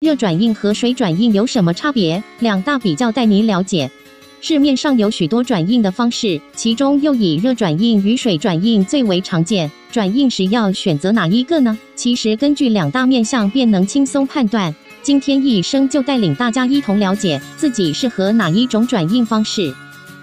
热转印和水转印有什么差别？两大比较带您了解。市面上有许多转印的方式，其中又以热转印与水转印最为常见。转印时要选择哪一个呢？其实根据两大面相便能轻松判断。今天一生就带领大家一同了解自己适合哪一种转印方式。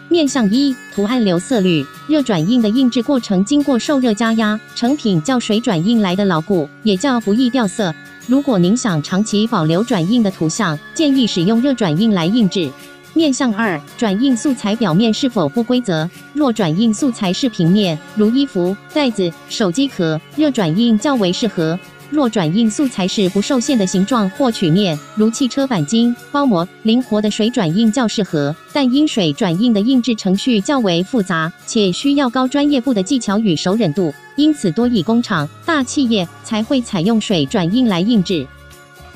面相一，图案流色率。热转印的印制过程经过受热加压，成品较水转印来的牢固，也较不易掉色。如果您想长期保留转印的图像，建议使用热转印来印制。面向二，转印素材表面是否不规则？若转印素材是平面，如衣服、袋子、手机壳，热转印较为适合；若转印素材是不受限的形状或曲面，如汽车钣金、包膜，灵活的水转印较适合。但因水转印的印制程序较为复杂，且需要高专业部的技巧与熟忍度，因此多以工厂、大企业才会采用水转印来印制。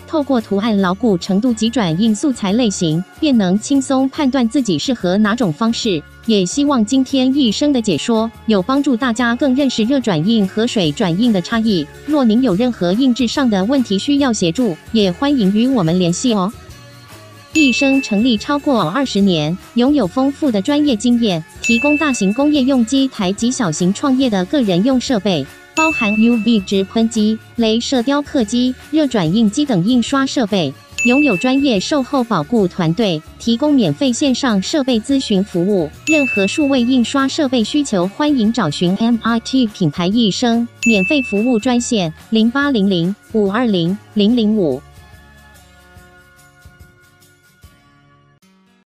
透过图案牢固程度及转印素材类型，便能轻松判断自己适合哪种方式。也希望今天一生的解说有帮助大家更认识热转印和水转印的差异。若您有任何印制上的问题需要协助，也欢迎与我们联系哦。一生成立超过二十年，拥有丰富的专业经验，提供大型工业用机台及小型创业的个人用设备。包含 UV 直喷机、镭射雕刻机、热转印机等印刷设备，拥有专业售后保护团队，提供免费线上设备咨询服务。任何数位印刷设备需求，欢迎找寻 MIT 品牌易生免费服务专线：零八零零五二零零零五。